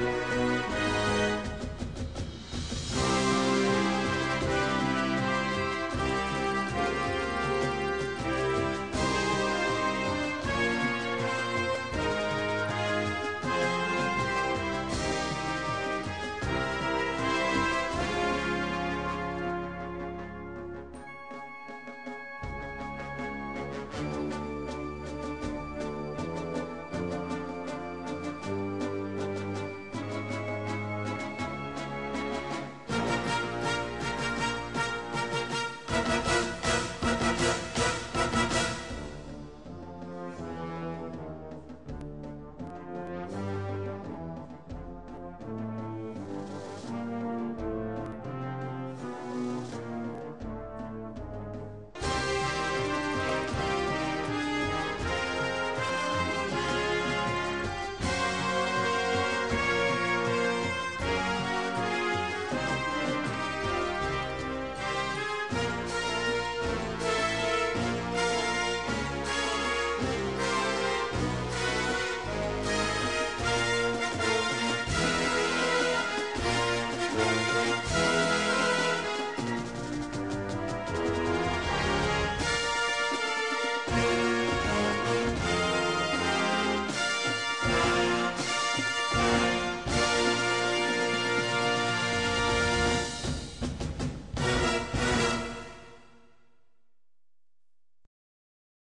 Música